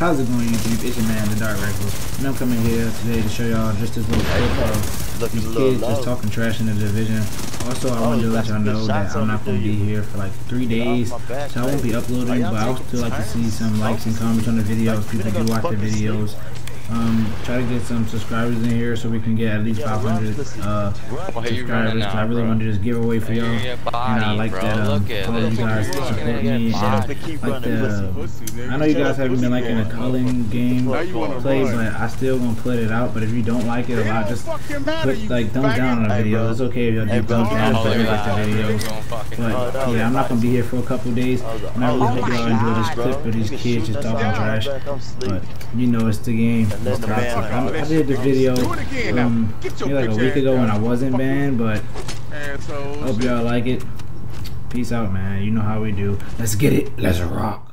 How's it going YouTube? It's your man, The Dark Reckless. And I'm coming here today to show y'all just this little clip of these kids just talking trash in the division. Also, I wanted to let y'all know that I'm not going to be here for like three days. So I won't be uploading, but I would still like to see some likes and comments on the videos. People do watch the videos um, try to get some subscribers in here so we can get at least 500 uh, subscribers. I really want to just give away for y'all, and I like that um, all of you guys support me. And like the, I know you guys haven't been liking the culling game play, but I still gonna put it out. But if you don't like it a lot, just put like thumbs down on the video. It's okay if y'all do thumbs down if you like the videos. But yeah, I'm not gonna be here for a couple days, and I really hope y'all enjoy this clip of these kids just talking trash. But you know, it's the game. I, I did the video um, maybe like a week ago when I wasn't banned, but hope y'all like it. Peace out, man. You know how we do. Let's get it. Let's rock.